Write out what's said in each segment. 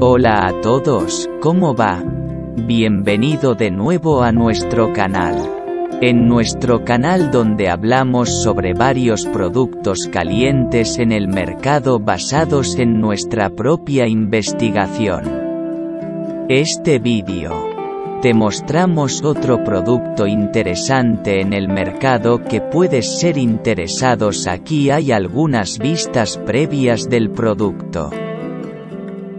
Hola a todos, ¿cómo va? Bienvenido de nuevo a nuestro canal. En nuestro canal donde hablamos sobre varios productos calientes en el mercado basados en nuestra propia investigación. Este vídeo te mostramos otro producto interesante en el mercado que puedes ser interesados aquí hay algunas vistas previas del producto.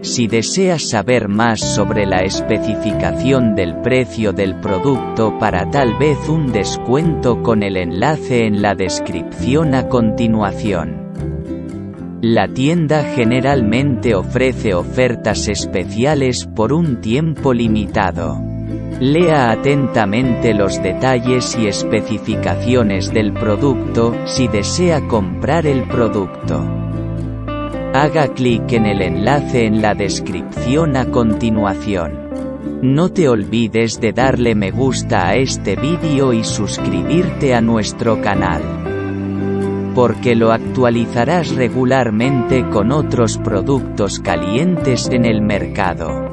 Si deseas saber más sobre la especificación del precio del producto para tal vez un descuento con el enlace en la descripción a continuación. La tienda generalmente ofrece ofertas especiales por un tiempo limitado. Lea atentamente los detalles y especificaciones del producto si desea comprar el producto. Haga clic en el enlace en la descripción a continuación. No te olvides de darle me gusta a este vídeo y suscribirte a nuestro canal. Porque lo actualizarás regularmente con otros productos calientes en el mercado.